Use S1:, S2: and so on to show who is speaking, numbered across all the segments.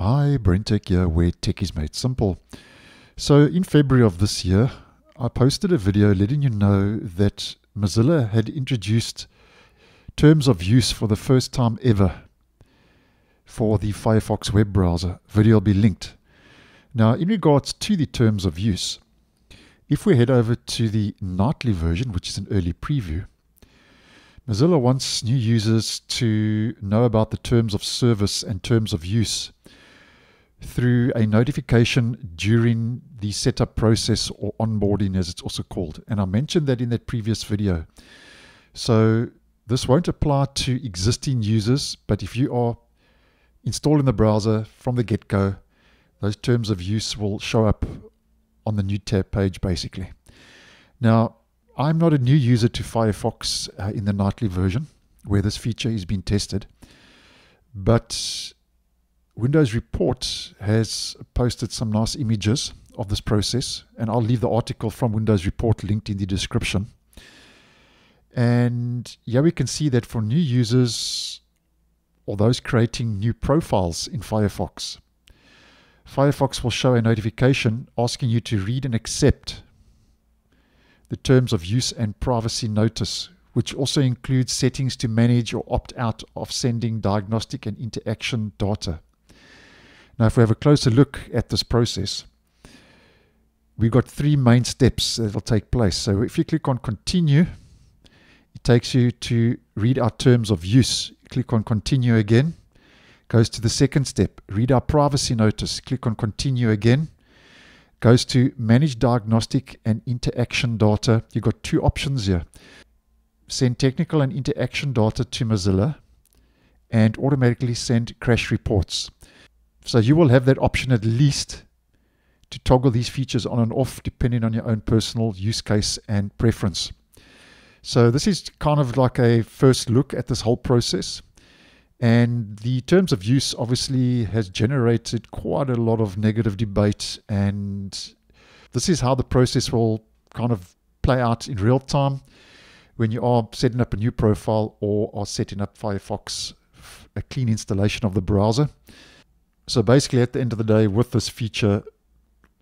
S1: Hi, BrenTech here, where tech is made simple. So, in February of this year, I posted a video letting you know that Mozilla had introduced terms of use for the first time ever for the Firefox web browser. Video will be linked. Now, in regards to the terms of use, if we head over to the nightly version, which is an early preview, Mozilla wants new users to know about the terms of service and terms of use through a notification during the setup process or onboarding, as it's also called. And I mentioned that in that previous video. So this won't apply to existing users, but if you are installing the browser from the get go, those terms of use will show up on the new tab page basically. Now, I'm not a new user to Firefox uh, in the nightly version where this feature is being tested, but Windows Report has posted some nice images of this process, and I'll leave the article from Windows Report linked in the description. And here we can see that for new users or those creating new profiles in Firefox, Firefox will show a notification asking you to read and accept the terms of use and privacy notice, which also includes settings to manage or opt out of sending diagnostic and interaction data. Now, if we have a closer look at this process, we've got three main steps that will take place. So if you click on continue, it takes you to read our terms of use. Click on continue again. Goes to the second step, read our privacy notice. Click on continue again. Goes to manage diagnostic and interaction data. You've got two options here. Send technical and interaction data to Mozilla and automatically send crash reports. So you will have that option at least to toggle these features on and off depending on your own personal use case and preference. So this is kind of like a first look at this whole process. And the terms of use obviously has generated quite a lot of negative debate. And this is how the process will kind of play out in real time when you are setting up a new profile or are setting up Firefox, a clean installation of the browser. So basically, at the end of the day, with this feature,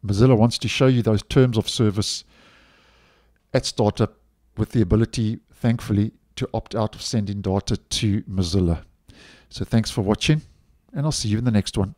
S1: Mozilla wants to show you those terms of service at startup with the ability, thankfully, to opt out of sending data to Mozilla. So thanks for watching, and I'll see you in the next one.